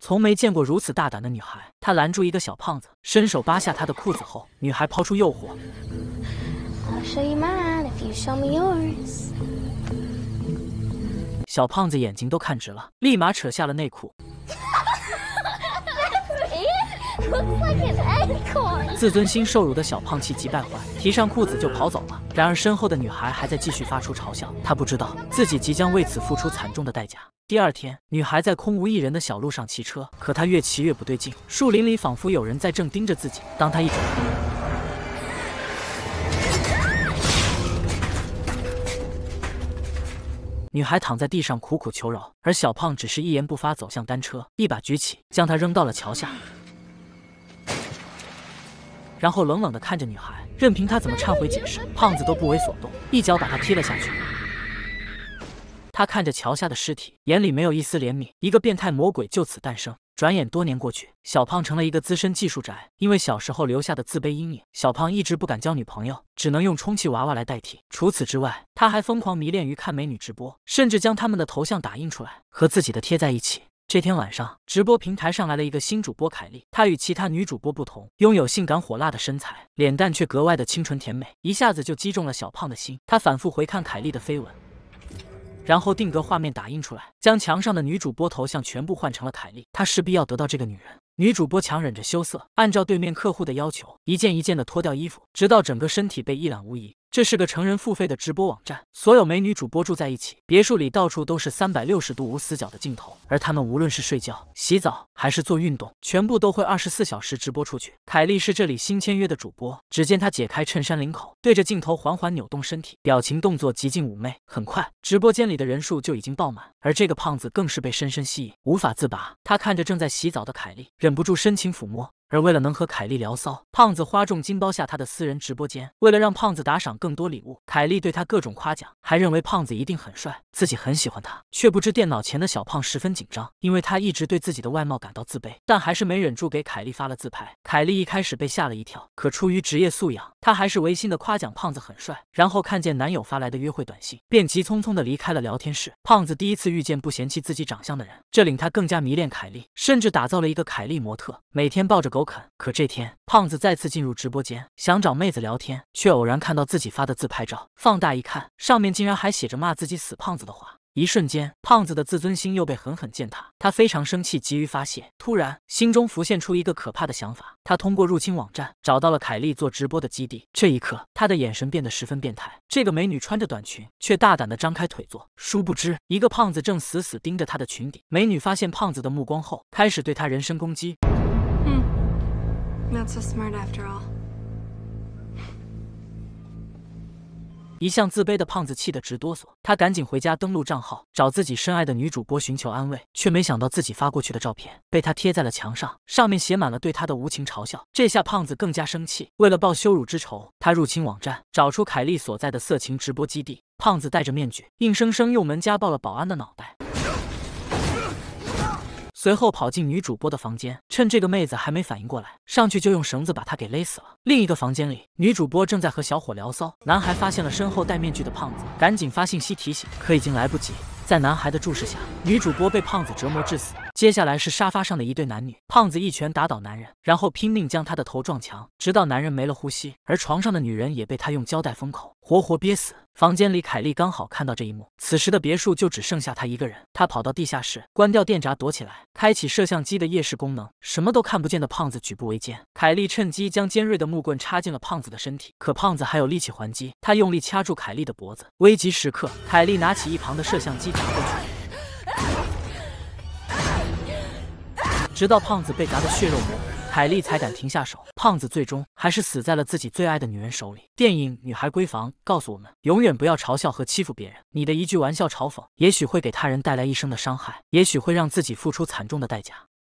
从没见过如此大胆的女孩。他拦住一个小胖子，伸手扒下他的裤子后，女孩抛出诱惑。小胖子眼睛都看直了，立马扯下了内裤。自尊心受辱的小胖气急败坏，提上裤子就跑走了。然而身后的女孩还在继续发出嘲笑，她不知道自己即将为此付出惨重的代价。第二天，女孩在空无一人的小路上骑车，可她越骑越不对劲，树林里仿佛有人在正盯着自己。当她一转，女孩躺在地上苦苦求饶，而小胖只是一言不发，走向单车，一把举起，将她扔到了桥下。然后冷冷地看着女孩，任凭她怎么忏悔解释，胖子都不为所动，一脚把她踢了下去。他看着桥下的尸体，眼里没有一丝怜悯。一个变态魔鬼就此诞生。转眼多年过去，小胖成了一个资深技术宅。因为小时候留下的自卑阴影，小胖一直不敢交女朋友，只能用充气娃娃来代替。除此之外，他还疯狂迷恋于看美女直播，甚至将他们的头像打印出来，和自己的贴在一起。这天晚上，直播平台上来了一个新主播凯莉。她与其他女主播不同，拥有性感火辣的身材，脸蛋却格外的清纯甜美，一下子就击中了小胖的心。他反复回看凯莉的绯闻，然后定格画面打印出来，将墙上的女主播头像全部换成了凯莉。他势必要得到这个女人。女主播强忍着羞涩，按照对面客户的要求，一件一件的脱掉衣服，直到整个身体被一览无遗。这是个成人付费的直播网站，所有美女主播住在一起，别墅里到处都是三百六十度无死角的镜头，而他们无论是睡觉、洗澡还是做运动，全部都会二十四小时直播出去。凯莉是这里新签约的主播，只见她解开衬衫领口，对着镜头缓缓扭动身体，表情动作极尽妩媚。很快，直播间里的人数就已经爆满，而这个胖子更是被深深吸引，无法自拔。他看着正在洗澡的凯莉，忍不住深情抚摸。而为了能和凯莉聊骚，胖子花重金包下他的私人直播间。为了让胖子打赏更多礼物，凯莉对他各种夸奖，还认为胖子一定很帅，自己很喜欢他。却不知电脑前的小胖十分紧张，因为他一直对自己的外貌感到自卑，但还是没忍住给凯莉发了自拍。凯莉一开始被吓了一跳，可出于职业素养，她还是违心的夸奖胖子很帅。然后看见男友发来的约会短信，便急匆匆的离开了聊天室。胖子第一次遇见不嫌弃自己长相的人，这令他更加迷恋凯莉，甚至打造了一个凯莉模特，每天抱着狗啃。可这天，胖子再次进入直播间，想找妹子聊天，却偶然看到自己发的自拍照。放大一看，上面竟然还写着骂自己死胖子的话。一瞬间，胖子的自尊心又被狠狠践踏，他非常生气，急于发泄。突然，心中浮现出一个可怕的想法，他通过入侵网站找到了凯莉做直播的基地。这一刻，他的眼神变得十分变态。这个美女穿着短裙，却大胆地张开腿坐。殊不知，一个胖子正死死盯着她的裙底。美女发现胖子的目光后，开始对他人身攻击。嗯 Not so smart after all。一向自卑的胖子气得直哆嗦，他赶紧回家登录账号，找自己深爱的女主播寻求安慰，却没想到自己发过去的照片被他贴在了墙上，上面写满了对他的无情嘲笑。这下胖子更加生气，为了报羞辱之仇，他入侵网站，找出凯莉所在的色情直播基地。胖子戴着面具，硬生生用门夹爆了保安的脑袋。随后跑进女主播的房间，趁这个妹子还没反应过来，上去就用绳子把她给勒死了。另一个房间里，女主播正在和小伙聊骚，男孩发现了身后戴面具的胖子，赶紧发信息提醒，可已经来不及。在男孩的注视下，女主播被胖子折磨致死。接下来是沙发上的一对男女，胖子一拳打倒男人，然后拼命将他的头撞墙，直到男人没了呼吸。而床上的女人也被他用胶带封口，活活憋死。房间里，凯莉刚好看到这一幕。此时的别墅就只剩下他一个人。他跑到地下室，关掉电闸，躲起来，开启摄像机的夜视功能。什么都看不见的胖子举步维艰。凯莉趁机将尖锐的木棍插进了胖子的身体，可胖子还有力气还击。他用力掐住凯莉的脖子。危急时刻，凯莉拿起一旁的摄像机砸过去。直到胖子被砸得血肉模糊，凯莉才敢停下手。胖子最终还是死在了自己最爱的女人手里。电影《女孩闺房》告诉我们，永远不要嘲笑和欺负别人。你的一句玩笑嘲讽，也许会给他人带来一生的伤害，也许会让自己付出惨重的代价。